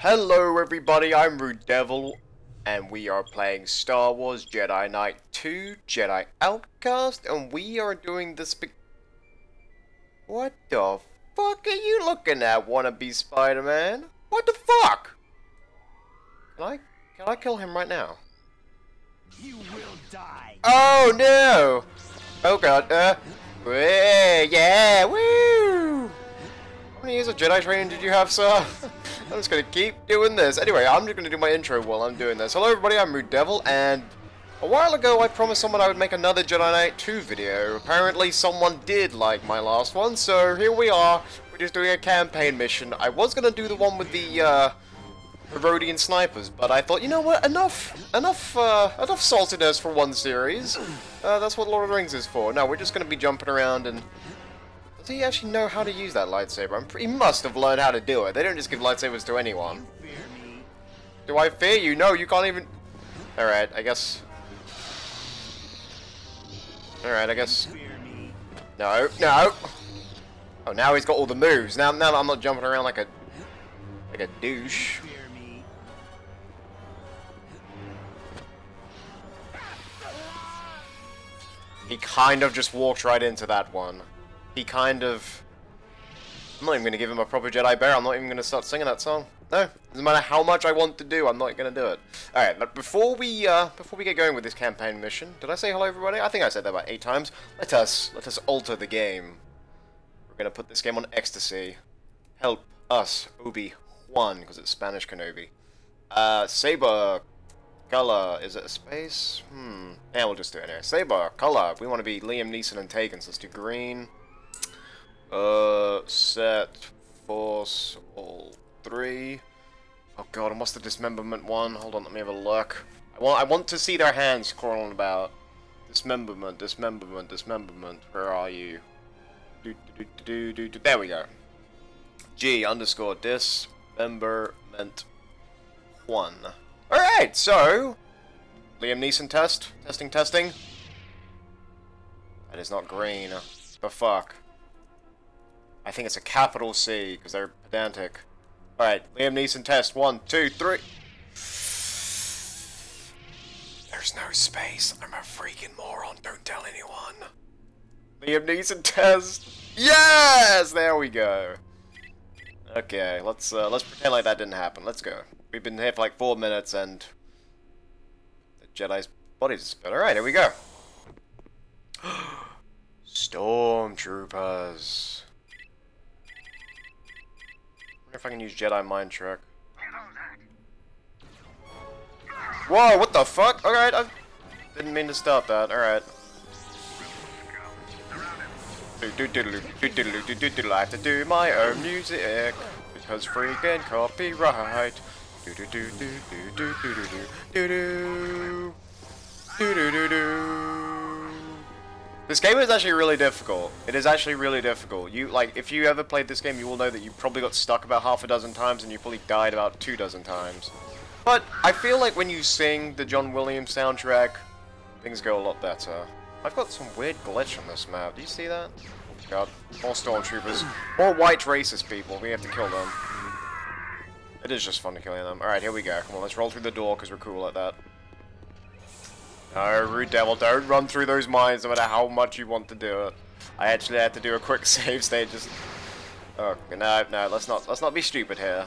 Hello everybody, I'm Ruud Devil, and we are playing Star Wars Jedi Knight 2 Jedi Outcast, and we are doing this. What the fuck are you looking at, wannabe Spider-Man? What the fuck? Can I, can I kill him right now? You will die. Oh no! Oh god, uh... Way, yeah, woo! How many years of Jedi training did you have, sir? I'm just gonna keep doing this. Anyway, I'm just gonna do my intro while I'm doing this. Hello everybody, I'm Ruud Devil, and a while ago I promised someone I would make another Jedi Knight 2 video. Apparently someone did like my last one, so here we are. We're just doing a campaign mission. I was gonna do the one with the, uh, Rodian snipers, but I thought, you know what, enough, enough, uh, enough saltiness for one series. Uh, that's what Lord of the Rings is for. Now we're just gonna be jumping around and... Does he actually know how to use that lightsaber? I'm pre he must have learned how to do it. They don't just give lightsabers to anyone. Do I fear you? No, you can't even... Alright, I guess... Alright, I guess... No, no! Oh, now he's got all the moves. Now, now I'm not jumping around like a... Like a douche. He kind of just walked right into that one. He kind of... I'm not even going to give him a proper Jedi Bear. I'm not even going to start singing that song. No, doesn't matter how much I want to do, I'm not going to do it. Alright, but before we, uh, before we get going with this campaign mission, did I say hello everybody? I think I said that about eight times. Let us, let us alter the game. We're going to put this game on ecstasy. Help us, Obi-Wan, because it's Spanish Kenobi. Uh, Saber, color, is it a space? Hmm, yeah, we'll just do it anyway. Saber, color, we want to be Liam Neeson and Taken, so let's do green. Uh, set, force, all three. Oh god, and what's the dismemberment one? Hold on, let me have a look. I want, I want to see their hands crawling about. Dismemberment, dismemberment, dismemberment. Where are you? Do, do, do, do, do. There we go. G underscore dismemberment one. Alright, so Liam Neeson test. Testing, testing. That is not green. The fuck. I think it's a capital C, because they're pedantic. Alright, Liam Neeson test. One, two, three. There's no space. I'm a freaking moron. Don't tell anyone. Liam Neeson test. Yes! There we go. Okay, let's uh, let's pretend like that didn't happen. Let's go. We've been here for like four minutes and the Jedi's body's split. Alright, here we go. Stormtroopers. Wonder if I can use Jedi Mind Trick. Whoa, what the fuck? Alright, I didn't mean to stop that. Alright. Do do do do do do do do do I have to do my own music because freaking copyright. Do do do do do do do do do do do do do do. This game is actually really difficult. It is actually really difficult. You like if you ever played this game, you will know that you probably got stuck about half a dozen times and you probably died about two dozen times. But I feel like when you sing the John Williams soundtrack, things go a lot better. I've got some weird glitch on this map. Do you see that? God, more stormtroopers. More white racist people. We have to kill them. It is just fun to killing them. Alright, here we go. Come on, let's roll through the door because we're cool at that. No, Ruud Devil, don't run through those mines no matter how much you want to do it. I actually had to do a quick save state just... Oh, no, no, let's not, let's not be stupid here.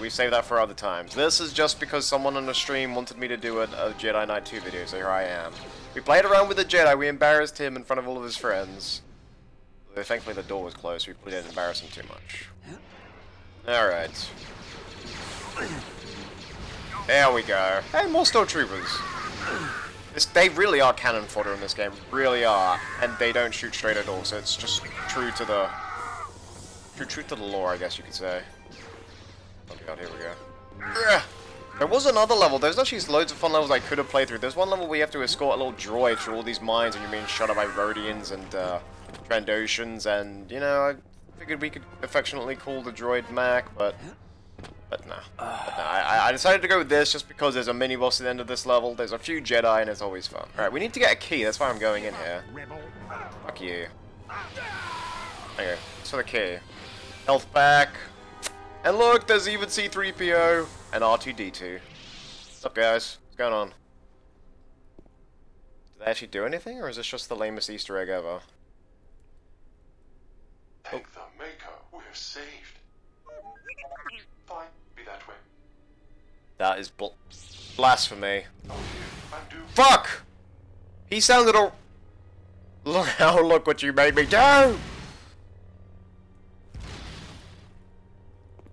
We save that for other times. This is just because someone on the stream wanted me to do a, a Jedi Knight 2 video, so here I am. We played around with the Jedi, we embarrassed him in front of all of his friends. Thankfully the door was closed, so we didn't embarrass him too much. Alright. There we go. Hey, more stormtroopers. This, they really are cannon fodder in this game, really are, and they don't shoot straight at all, so it's just true to the true, true to the lore, I guess you could say. Oh god, here we go. There was another level. There's actually loads of fun levels I could have played through. There's one level where you have to escort a little droid through all these mines, and you're being shot at by Rodians and uh, Trandoshans, and you know, I figured we could affectionately call the droid Mac, but but nah. But. I, I decided to go with this just because there's a mini boss at the end of this level. There's a few Jedi, and it's always fun. All right, we need to get a key. That's why I'm going in here. Fuck you. Okay, so the key. Health back. And look, there's even C3PO and R2D2. What's up, guys? What's going on? Did they actually do anything, or is this just the lamest Easter egg ever? Thank the Maker, we're saved. Fine, be that way. That is bl blasphemy. Oh dear, Fuck! He sounded all. Look, oh, look what you made me do!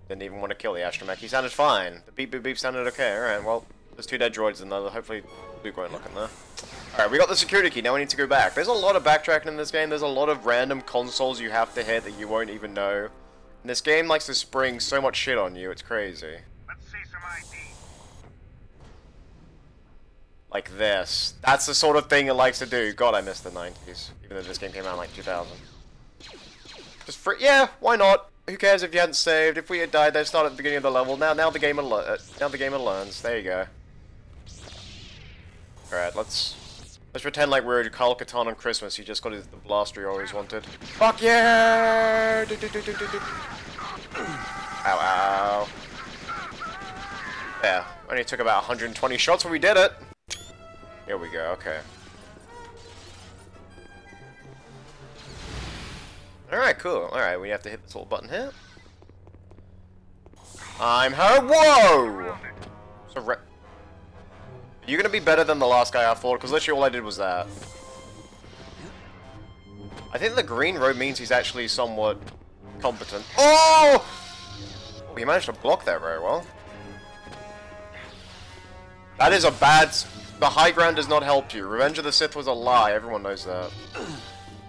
Didn't even want to kill the astromech. He sounded fine. The beep beep beep sounded okay. Alright, well, there's two dead droids in there. Hopefully, Luke won't look in there. Alright, we got the security key. Now we need to go back. There's a lot of backtracking in this game. There's a lot of random consoles you have to hit that you won't even know. And this game likes to spring so much shit on you. It's crazy. Let's see some ID. like this. That's the sort of thing it likes to do. God, I miss the 90s, even though this game came out in like 2000. Just for yeah, why not? Who cares if you hadn't saved? If we had died, they'd start at the beginning of the level. Now, now the game now the gamer learns. There you go. All right, let's let's pretend like we're Carl Catan on Christmas. He just got his, the blaster he always wanted. Fuck yeah! Do, do, do, do, do, do. Ow, ow. Yeah, only took about 120 shots, when we did it. Here we go, okay. Alright, cool. Alright, we have to hit this little button here. I'm her. Whoa! So, re- Are gonna be better than the last guy I fought? Because literally all I did was that. I think the green robe means he's actually somewhat competent. Oh! he managed to block that very well. That is a bad... The high ground does not help you. Revenge of the Sith was a lie. Everyone knows that.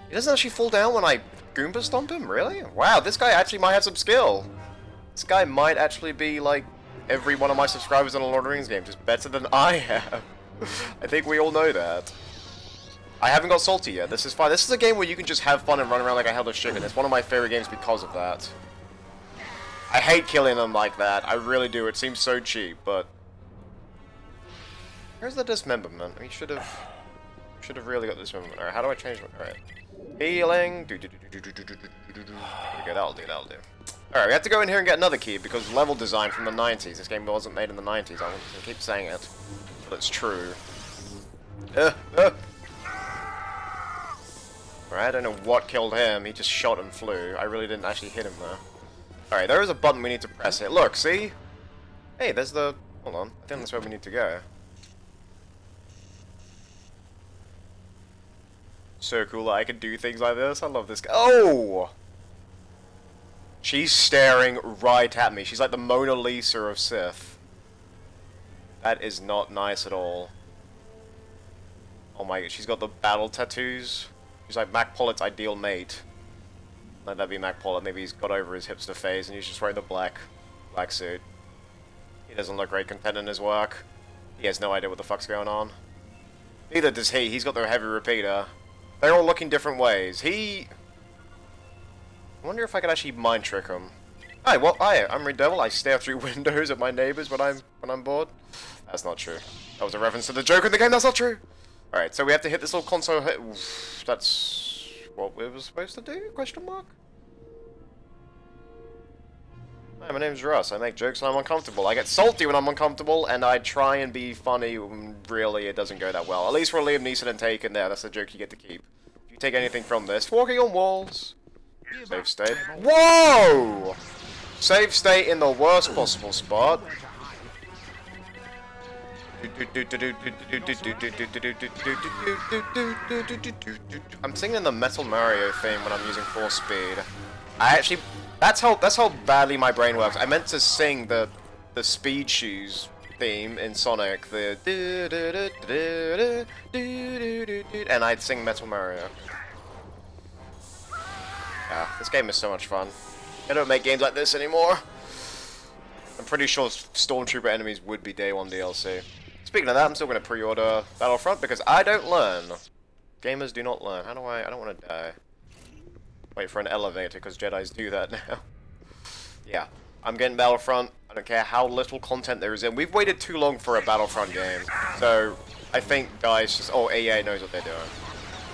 He doesn't actually fall down when I Goomba stomp him? Really? Wow, this guy actually might have some skill. This guy might actually be, like, every one of my subscribers in a Lord of the Rings game. Just better than I have. I think we all know that. I haven't got salty yet. This is fine. This is a game where you can just have fun and run around like a hellish chicken. It's one of my favorite games because of that. I hate killing them like that. I really do. It seems so cheap, but... Where's the dismemberment? We should have... Should have really got dismemberment. Alright, how do I change it? Alright. Healing. Do, do, do, do, do, do, do, do, do, do. There we go, that'll do, that'll do. Alright, we have to go in here and get another key because level design from the 90s. This game wasn't made in the 90s. I keep saying it. But it's true. Uh, uh. Alright, I don't know what killed him. He just shot and flew. I really didn't actually hit him though. Alright, there is a button we need to press here. Look, see? Hey, there's the... Hold on. I think that's where we need to go. So cool that I can do things like this. I love this guy. Oh! She's staring right at me. She's like the Mona Lisa of Sith. That is not nice at all. Oh my she's got the battle tattoos. She's like Mac Pollitt's ideal mate. Let that be Mac Pollitt. Maybe he's got over his hipster phase and he's just wearing the black, black suit. He doesn't look very content in his work. He has no idea what the fuck's going on. Neither does he. He's got the heavy repeater. They're all looking different ways. He... I wonder if I could actually mind trick him. Hi, well, I, I'm Red Devil. I stare through windows at my neighbors when I'm when I'm bored. That's not true. That was a reference to the joke in the game. That's not true. All right, so we have to hit this little console. That's what we were supposed to do? Question mark. Hi, my name's Russ. I make jokes when I'm uncomfortable. I get salty when I'm uncomfortable, and I try and be funny when really it doesn't go that well. At least for Liam Neeson and Taken there, that's the joke you get to keep. If you take anything from this, walking on walls. Save state. Whoa! Save state in the worst possible spot. I'm singing the Metal Mario theme when I'm using full speed. I actually, that's how that's how badly my brain works. I meant to sing the the Speed Shoes theme in Sonic, the and I'd sing Metal Mario. This game is so much fun. I don't make games like this anymore. I'm pretty sure Stormtrooper enemies would be day one DLC. Speaking of that, I'm still going to pre-order Battlefront because I don't learn. Gamers do not learn. How do I? I don't want to die. Wait for an elevator because Jedi's do that now. yeah, I'm getting Battlefront. I don't care how little content there is in. We've waited too long for a Battlefront game, so I think guys just oh EA knows what they're doing.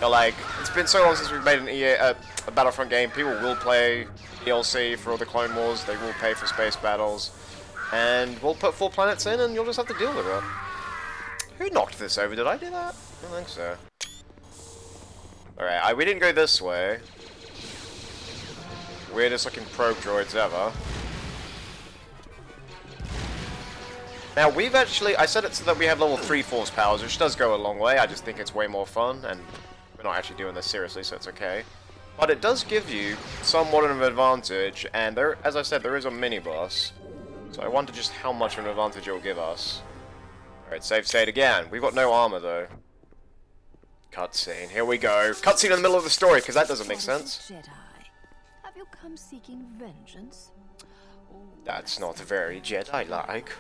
Like, it's been so long since we've made an EA, uh, a Battlefront game. People will play DLC for all the Clone Wars. They will pay for space battles, and we'll put four planets in, and you'll just have to deal with it. Who knocked this over? Did I do that? I don't think so. Alright, I, we didn't go this way. Weirdest looking probe droids ever. Now, we've actually, I said it so that we have level 3 force powers, which does go a long way. I just think it's way more fun, and we're not actually doing this seriously, so it's okay. But it does give you somewhat of an advantage, and there, as I said, there is a mini-boss. So I wonder just how much of an advantage it will give us. Alright, save state again. We've got no armor, though. Cutscene. Here we go. Cutscene in the middle of the story, because that doesn't make sense. Jedi, have you come seeking vengeance? That's not very Jedi-like.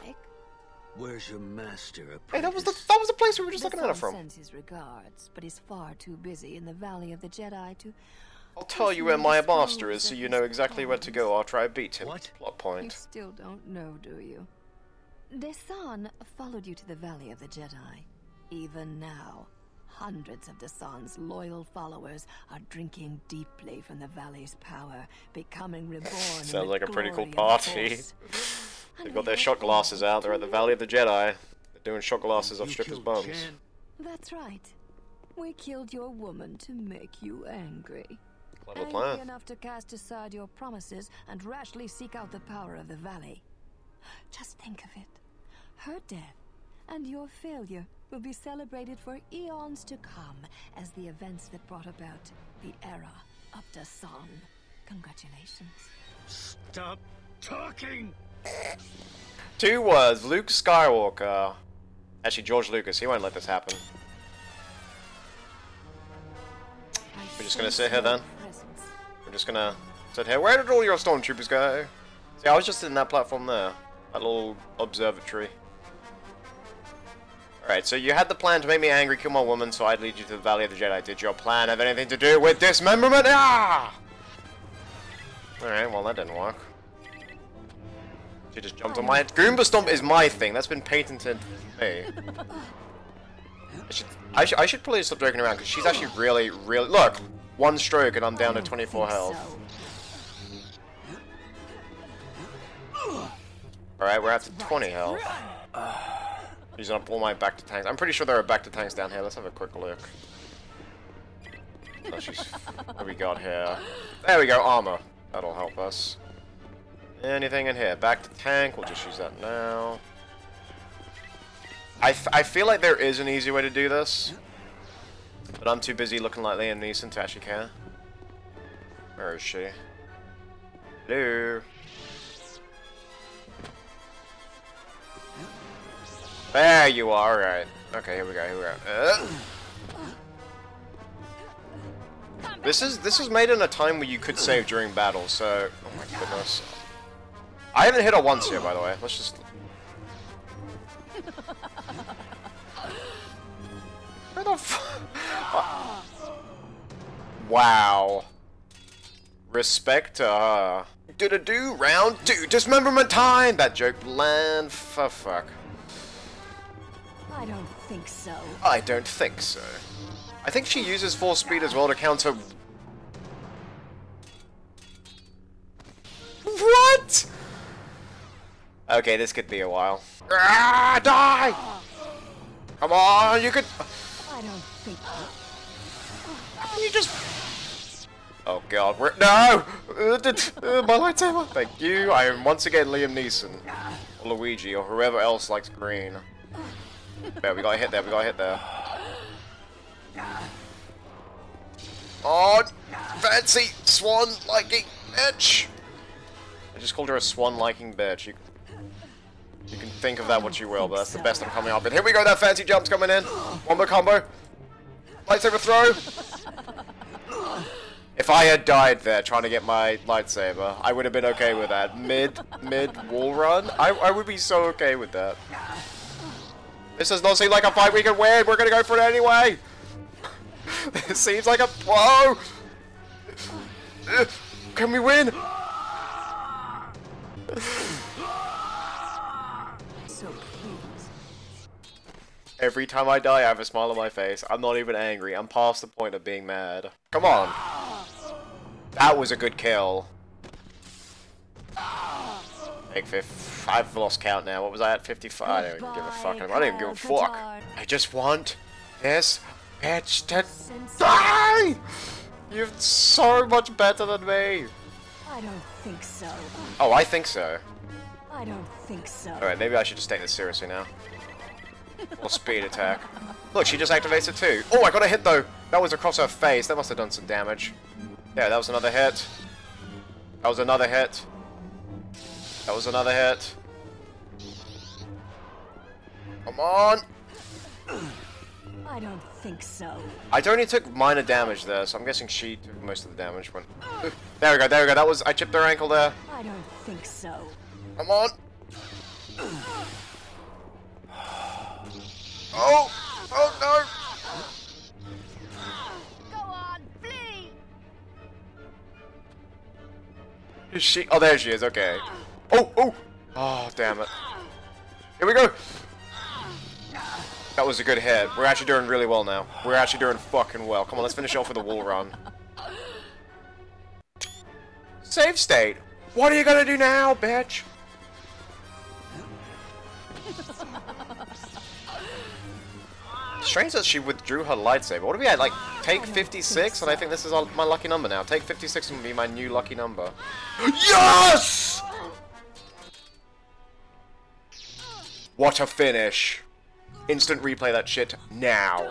Like. Where's your master, Hey, that was the apprentice? that was the place we were just The looking at it from. sends his regards, but he's far too busy in the Valley of the Jedi to. I'll tell you where my master is, so you know exactly where to go after I beat him. What? Plot You point. still don't know, do you? Desann followed you to the Valley of the Jedi. Even now, hundreds of Desann's loyal followers are drinking deeply from the Valley's power, becoming reborn. in Sounds the like a pretty cool glory of the party. Force. They've got their shot glasses out. They're at the Valley of the Jedi. They're doing shot glasses off You strippers' bums. That's right. We killed your woman to make you angry. Clever Angry plan. enough to cast aside your promises and rashly seek out the power of the valley. Just think of it. Her death and your failure will be celebrated for eons to come as the events that brought about the era of Desann. Congratulations. Stop talking! Two words. Luke Skywalker. Actually, George Lucas. He won't let this happen. We're just gonna sit here then? We're just gonna sit here. Where did all your stormtroopers go? See, I was just in that platform there. That little observatory. Alright, so you had the plan to make me angry, kill my woman, so I'd lead you to the Valley of the Jedi. Did your plan have anything to do with dismemberment? Ah! Alright, well that didn't work. She just jumped on my head. Goomba Stomp is my thing. That's been patented for me. I should, I should, I should probably stop joking around, because she's actually really, really... Look! One stroke and I'm down to 24 health. Alright, we're at to 20 health. Using up all my back to tanks. I'm pretty sure there are back to tanks down here. Let's have a quick look. Oh, she's... What we got here? There we go, armor. That'll help us. Anything in here? Back to tank. We'll just use that now. I, I feel like there is an easy way to do this. But I'm too busy looking like Liam Neeson to actually care. Where is she? Hello? There you are, alright. Okay, here we go, here we go. Uh. This is this is made in a time where you could save during battle, so oh my goodness. I haven't hit her once here, by the way. Let's just Where the f Wow. Respect to her. Do do do round two dismemberment time! That joke land for fuck. I don't think so. I don't think so. I think she uses full speed as well to counter. What? Okay, this could be a while. Ah, die! Come on, you could. I don't think. Can you just? Oh god, we're no! D- d- my lightsaber. Thank you. I am once again Liam Neeson, or Luigi, or whoever else likes green. There, we got a hit there. We got a hit there. Oh, fancy swan liking bitch. I just called her a swan liking bitch. You, you can think of that what you will, but that's the best I'm coming up with. Here we go. That fancy jump's coming in. One more combo. Lightsaber throw. If I had died there trying to get my lightsaber, I would have been okay with that. Mid, mid wall run, I, I would be so okay with that. This does not seem like a fight we can win. We're gonna go for it anyway. this seems like a whoa. Can we win? Every time I die, I have a smile on my face. I'm not even angry. I'm past the point of being mad. Come on. That was a good kill. Take fifth. I've lost count now. What was I at? 55? I don't even give a fuck. I don't even give a fuck. I just want this bitch to die! You're so much better than me. I don't think so. Oh, I think so. I don't think so. Alright, maybe I should just take this seriously now. Or speed attack. Look, she just activates it too. Oh, I got a hit though! That was across her face. That must have done some damage. Yeah, that was another hit. That was another hit. That was another hit. Come on! I don't think so. I only took minor damage there, so I'm guessing she took most of the damage when... There we go, there we go. That was... I chipped her ankle there. I don't think so. Come on! Oh! Oh no! Go on, flee! Is she? Oh, there she is. Okay. Oh, oh! Oh, damn it. Here we go! That was a good hit. We're actually doing really well now. We're actually doing fucking well. Come on, let's finish off with a wall run. Save state! What are you gonna do now, bitch? Strange that she withdrew her lightsaber. What do we at? Like, take 56? And I think this is our, my lucky number now. Take 56 and be my new lucky number. Yes! What a finish. Instant replay that shit now.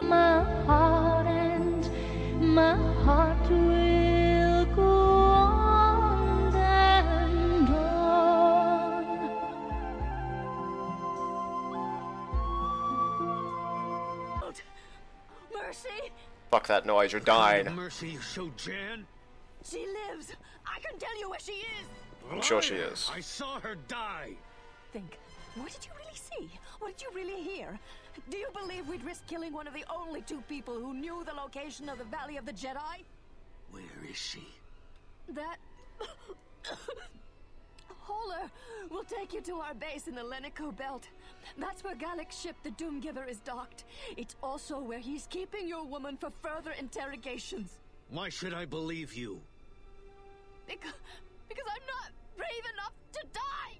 Fuck that noise, you're dying. Mercy you showed Jan? She lives! I can tell you where she is! I'm sure she is. I saw her die. Think, what did you really see? What did you really hear? Do you believe we'd risk killing one of the only two people who knew the location of the Valley of the Jedi? Where is she? That. Holler will take you to our base in the Lenico Belt. That's where Galak's ship, the Doomgiver, is docked. It's also where he's keeping your woman for further interrogations. Why should I believe you? Because, because I'm not brave enough to die!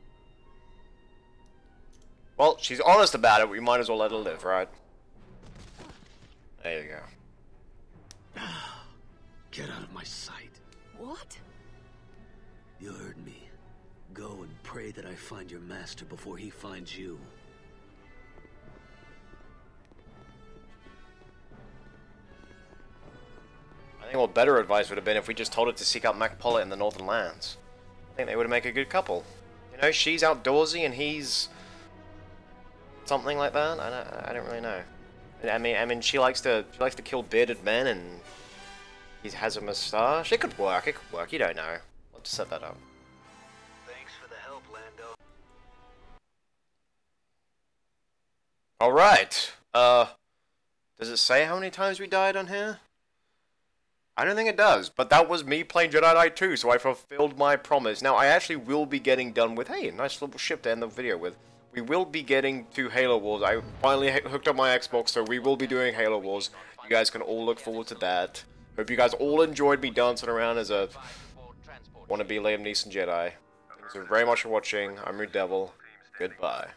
Well, she's honest about it, we might as well let her live, right? There you go. Get out of my sight. What? You heard me. Go and pray that I find your master before he finds you. I think what better advice would have been if we just told her to seek out Mac Pollitt in the Northern Lands. I think they would make a good couple. You know, she's outdoorsy and he's something like that. I don't, I don't really know. I mean, I mean, she likes to she likes to kill bearded men and he has a moustache. It could work. It could work. You don't know. Let's set that up. Help, Lando. All right. Uh, does it say how many times we died on here? I don't think it does, but that was me playing Jedi Knight 2, so I fulfilled my promise. Now, I actually will be getting done with, hey, a nice little ship to end the video with. We will be getting to Halo Wars. I finally hooked up my Xbox, so we will be doing Halo Wars. You guys can all look forward to that. Hope you guys all enjoyed me dancing around as a wannabe Liam Neeson Jedi. Thanks very much for watching. I'm your devil. Goodbye.